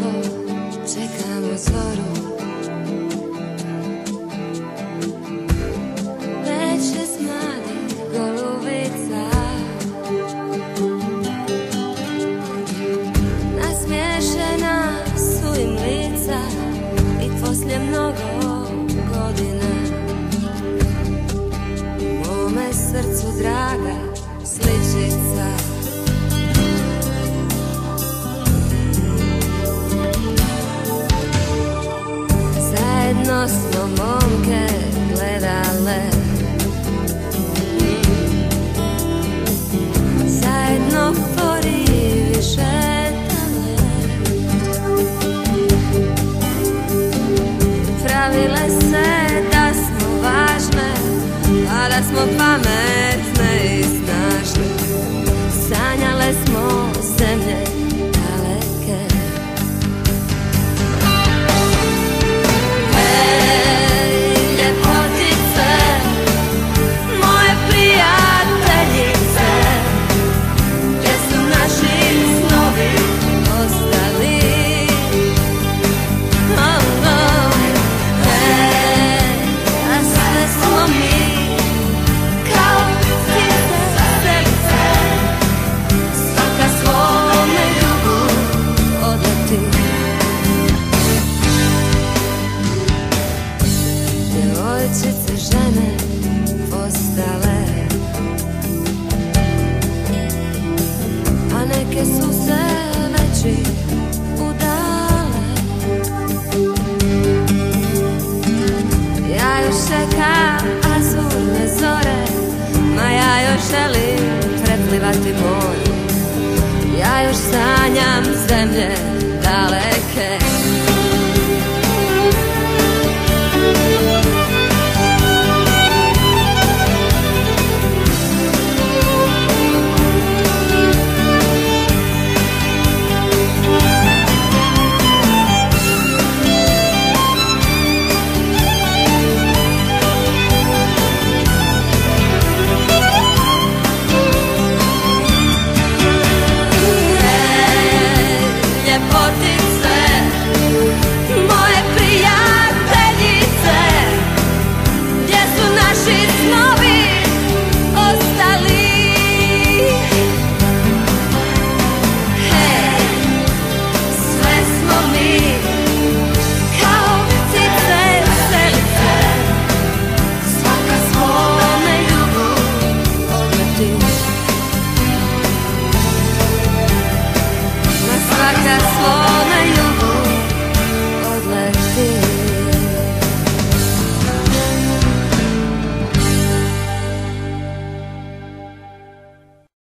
싶어 제가 뭐 서로 momke gledale. Zajedno po rivi šetale Pravile se da smo važne A da smo pametne Djevojčice žene postale. A neke su se već i udale. Ja još čekam azurne zore Ma ja još želim preplivati more. Ja još sanjam zemlje daleke